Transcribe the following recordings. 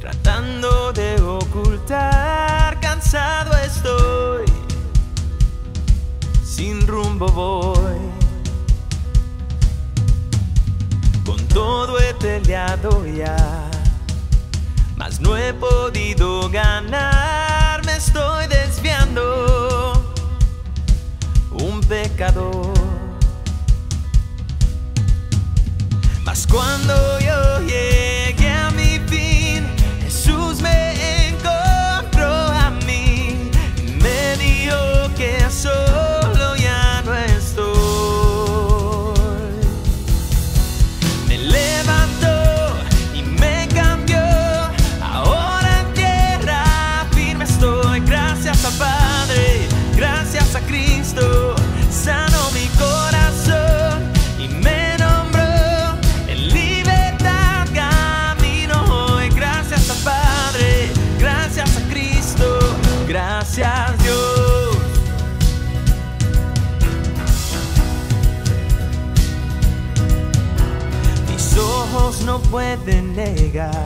tratando de ocultar, cansado estoy, sin rumbo voy. Con todo he peleado ya, mas no he podido ganar, me estoy desviando. No pueden negar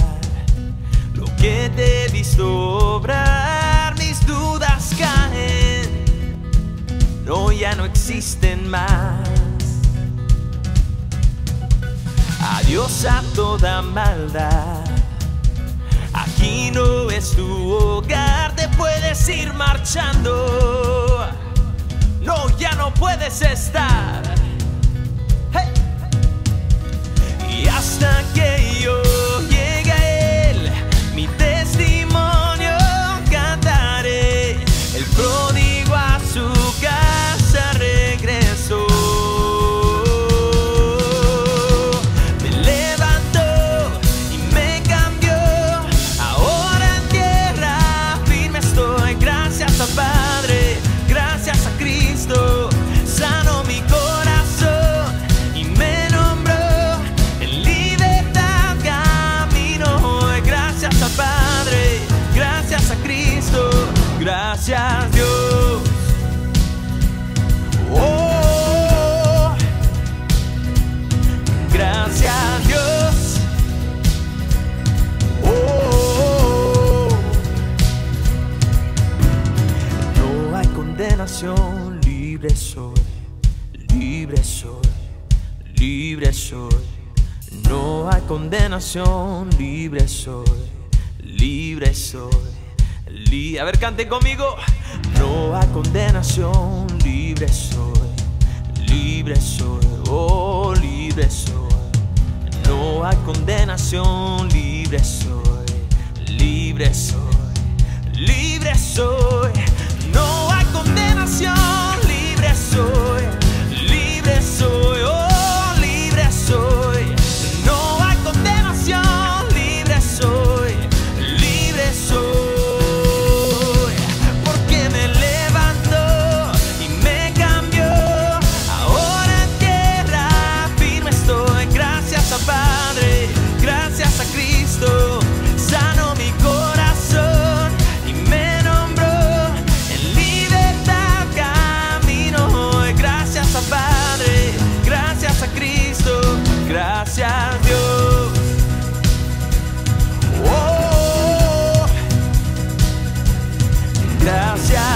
lo que te he visto obrar. Mis dudas caen, no, ya no existen más. Adiós a toda maldad. Aquí no es tu hogar, te puedes ir marchando. No, ya no puedes estar. Libre soy, libre soy, libre soy. No hay condenación, libre soy, libre soy. Li- A ver, canten conmigo. No hay condenación, libre soy, libre soy, oh, libre soy. No hay condenación, libre soy, libre soy, libre soy. gracias.